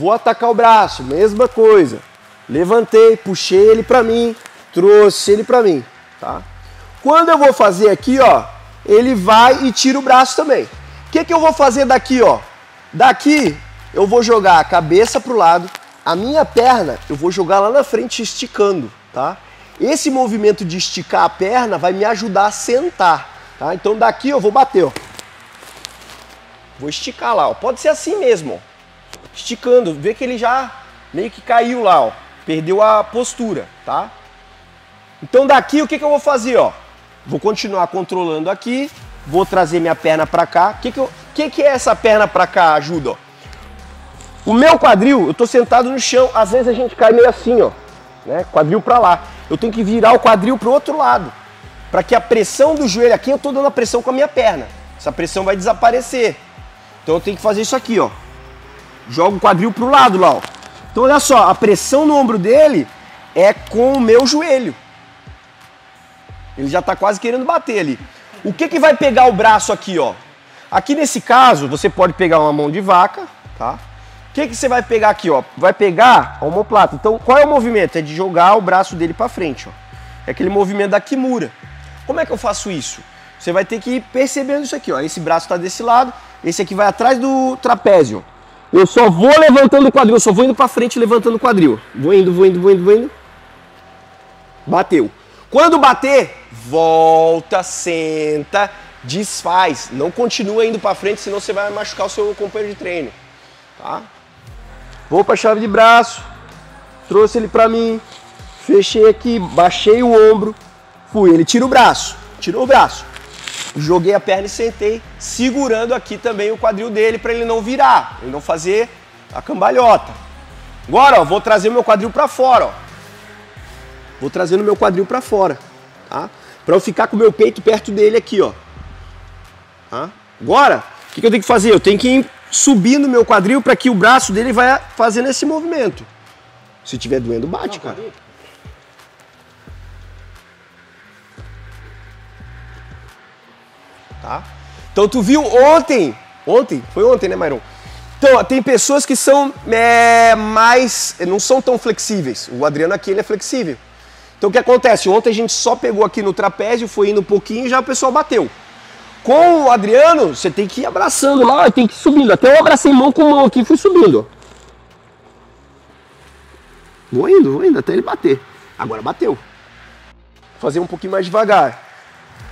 vou atacar o braço, mesma coisa. Levantei, puxei ele para mim, trouxe ele para mim, tá? Quando eu vou fazer aqui, ó, ele vai e tira o braço também. O que, que eu vou fazer daqui, ó? Daqui eu vou jogar a cabeça pro lado, a minha perna eu vou jogar lá na frente esticando, tá? Esse movimento de esticar a perna vai me ajudar a sentar, tá? Então daqui eu vou bater, ó. Vou esticar lá, ó. Pode ser assim mesmo, ó. Esticando, vê que ele já meio que caiu lá, ó. Perdeu a postura, tá? Então daqui o que, que eu vou fazer, ó? Vou continuar controlando aqui, vou trazer minha perna para cá. O que, que, que, que é essa perna para cá ajuda, ó? O meu quadril, eu tô sentado no chão, às vezes a gente cai meio assim, ó, né? Quadril para lá. Eu tenho que virar o quadril pro outro lado, para que a pressão do joelho aqui eu tô dando a pressão com a minha perna. Essa pressão vai desaparecer. Então eu tenho que fazer isso aqui, ó. Jogo o quadril pro lado lá, ó. Então olha só, a pressão no ombro dele é com o meu joelho. Ele já está quase querendo bater ali. O que, que vai pegar o braço aqui, ó? Aqui nesse caso, você pode pegar uma mão de vaca, tá? O que, que você vai pegar aqui, ó? Vai pegar a omoplata. Então, qual é o movimento? É de jogar o braço dele para frente, ó. É aquele movimento da kimura. Como é que eu faço isso? Você vai ter que ir percebendo isso aqui, ó. Esse braço está desse lado, esse aqui vai atrás do trapézio. Eu só vou levantando o quadril, eu só vou indo para frente levantando o quadril. Vou indo, vou indo, vou indo, vou indo. Bateu. Quando bater, volta, senta, desfaz. Não continua indo para frente, senão você vai machucar o seu companheiro de treino. Tá? Vou para a chave de braço, trouxe ele para mim, fechei aqui, baixei o ombro, fui. Ele tira o braço, tirou o braço. Joguei a perna e sentei, segurando aqui também o quadril dele para ele não virar, ele não fazer a cambalhota. Agora, ó, vou trazer o meu quadril para fora, ó. Vou trazendo o meu quadril para fora, tá? Para eu ficar com o meu peito perto dele aqui, ó. Tá? Agora, o que, que eu tenho que fazer? Eu tenho que ir subindo o meu quadril para que o braço dele vai fazendo esse movimento. Se tiver doendo, bate, Não, cara. Tá? Então tu viu ontem, ontem, foi ontem, né, Mairon? Então, tem pessoas que são é, mais, não são tão flexíveis. O Adriano aqui, ele é flexível. Então o que acontece? Ontem a gente só pegou aqui no trapézio, foi indo um pouquinho e já o pessoal bateu. Com o Adriano, você tem que ir abraçando lá, tem que ir subindo. Até eu abracei mão com mão aqui e fui subindo. Vou indo, vou indo, até ele bater. Agora bateu. Vou fazer um pouquinho mais devagar.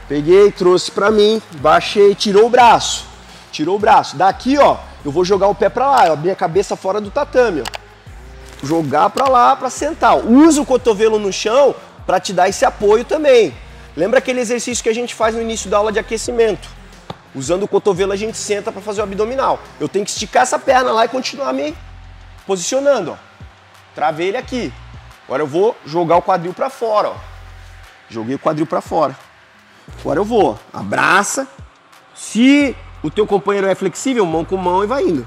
Peguei, trouxe pra mim, baixei, tirou o braço. Tirou o braço. Daqui, ó, eu vou jogar o pé pra lá, ó, minha cabeça fora do tatame, ó jogar para lá para sentar. Usa o cotovelo no chão para te dar esse apoio também. Lembra aquele exercício que a gente faz no início da aula de aquecimento? Usando o cotovelo a gente senta para fazer o abdominal. Eu tenho que esticar essa perna lá e continuar me posicionando, ó. Travei ele aqui. Agora eu vou jogar o quadril para fora, ó. Joguei o quadril para fora. Agora eu vou, abraça. Se o teu companheiro é flexível, mão com mão e vai indo.